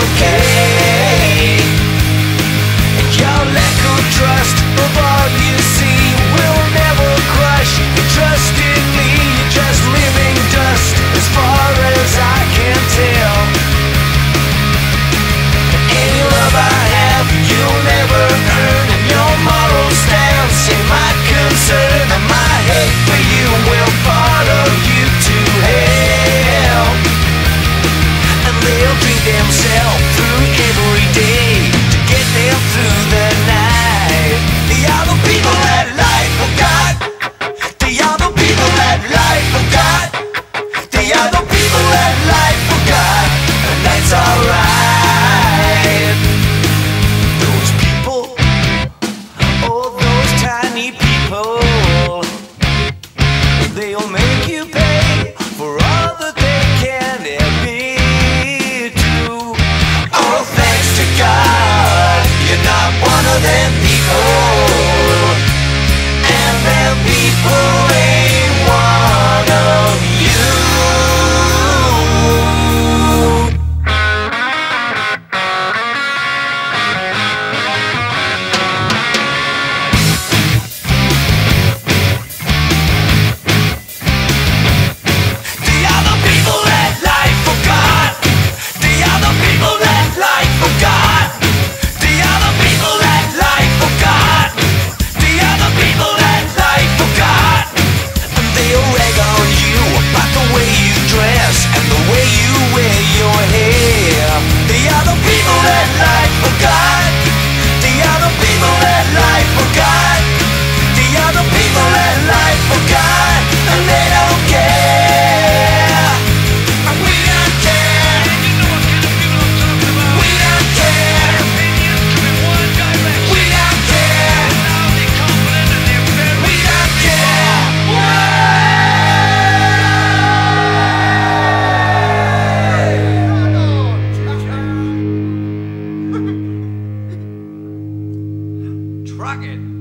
okay. They'll make you pay for all that they can admit to. Oh, thanks to God, you're not one of them Rocket.